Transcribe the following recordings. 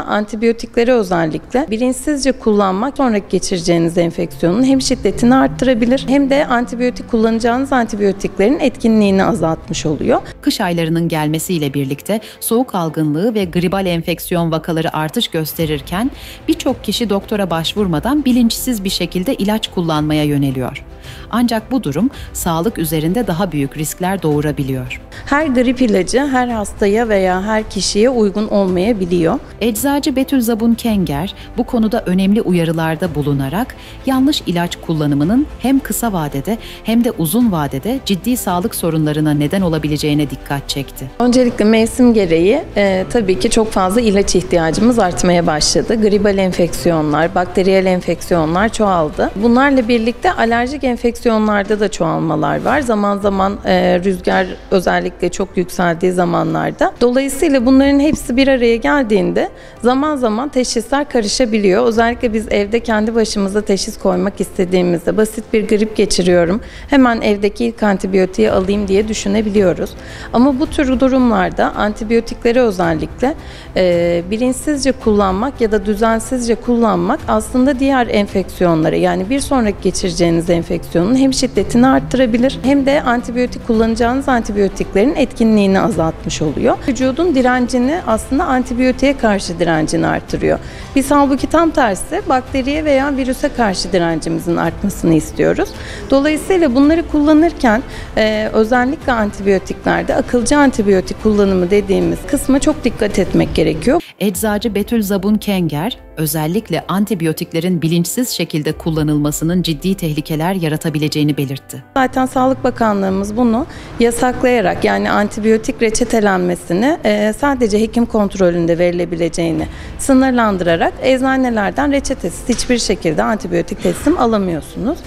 Antibiyotikleri özellikle bilinçsizce kullanmak sonraki geçireceğiniz enfeksiyonun hem şiddetini arttırabilir hem de antibiyotik kullanacağınız antibiyotiklerin etkinliğini azaltmış oluyor. Kış aylarının gelmesiyle birlikte soğuk algınlığı ve gribal enfeksiyon vakaları artış gösterirken birçok kişi doktora başvurmadan bilinçsiz bir şekilde ilaç kullanmaya yöneliyor. Ancak bu durum sağlık üzerinde daha büyük riskler doğurabiliyor. Her grip ilacı her hastaya veya her kişiye uygun olmayabiliyor. Eczacı Betül Zabun Kenger bu konuda önemli uyarılarda bulunarak yanlış ilaç kullanımının hem kısa vadede hem de uzun vadede ciddi sağlık sorunlarına neden olabileceğine dikkat çekti. Öncelikle mevsim gereği e, tabii ki çok fazla ilaç ihtiyacımız artmaya başladı. Gribal enfeksiyonlar, bakteriyel enfeksiyonlar çoğaldı. Bunlarla birlikte alerjik enfeksiyonlarda da çoğalmalar var. Zaman zaman e, rüzgar özellikle çok yükseldiği zamanlarda. Dolayısıyla bunların hepsi bir araya geldiğinde zaman zaman teşhisler karışabiliyor. Özellikle biz evde kendi başımıza teşhis koymak istediğimizde basit bir grip geçiriyorum. Hemen evdeki ilk antibiyotiği alayım diye düşünebiliyoruz. Ama bu tür durumlarda antibiyotikleri özellikle e, bilinçsizce kullanmak ya da düzensizce kullanmak aslında diğer enfeksiyonları yani bir sonraki geçireceğiniz enfeksiyonun hem şiddetini arttırabilir hem de antibiyotik kullanacağınız antibiyotiklerin etkinliğini azaltmış oluyor. Vücudun direncini aslında antibiyotiğe karşı direncini artırıyor. Biz halbuki tam tersi bakteriye veya virüse karşı direncimizin artmasını istiyoruz. Dolayısıyla bunları kullanırken e, özellikle antibiyotiklerde akılcı antibiyotik kullanımı dediğimiz kısma çok dikkat etmek gerekiyor. Eczacı Betül Zabun Kenger, özellikle antibiyotiklerin bilinçsiz şekilde kullanılmasının ciddi tehlikeler yaratabileceğini belirtti. Zaten Sağlık Bakanlığımız bunu yasaklayarak yani antibiyotik reçetelenmesini e, sadece hekim kontrolünde verilebileceğini sınırlandırarak eczanelerden reçetesiz hiçbir şekilde antibiyotik teslim alamıyorsunuz.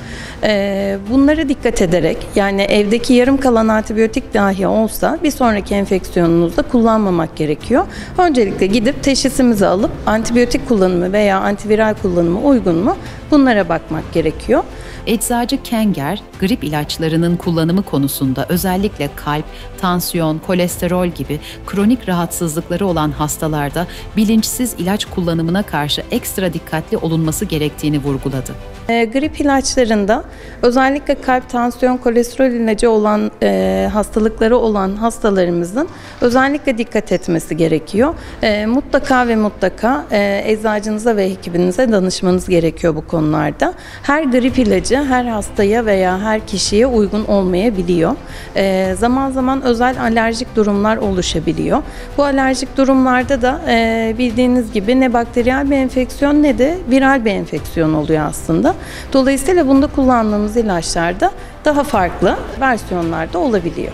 E, bunlara dikkat ederek yani evdeki yarım kalan antibiyotik dahi olsa bir sonraki enfeksiyonunuzda kullanmamak gerekiyor. Öncelikle gidip teşhisimizi alıp antibiyotik kullanımı veya antiviral kullanımı uygun mu bunlara bakmak gerekiyor. Eczacı Kenger, grip ilaçlarının kullanımı konusunda özellikle kalp, tansiyon, kolesterol gibi kronik rahatsızlıkları olan hastalarda bilinçsiz ilaç kullanımına karşı ekstra dikkatli olunması gerektiğini vurguladı. E, grip ilaçlarında özellikle kalp, tansiyon, kolesterol ilacı olan e, hastalıkları olan hastalarımızın özellikle dikkat etmesi gerekiyor. E, mutlaka ve mutlaka e, eczacınıza ve hekiminize danışmanız gerekiyor bu konularda. Her grip ilacı her hastaya veya her kişiye uygun olmayabiliyor. E, zaman zaman özel alerjik durumlar oluşabiliyor. Bu alerjik durumlarda da e, bildiğiniz gibi ne bakteriyel bir enfeksiyon ne de viral bir enfeksiyon oluyor aslında. Dolayısıyla bunda kullandığımız ilaçlarda daha farklı versiyonlarda olabiliyor.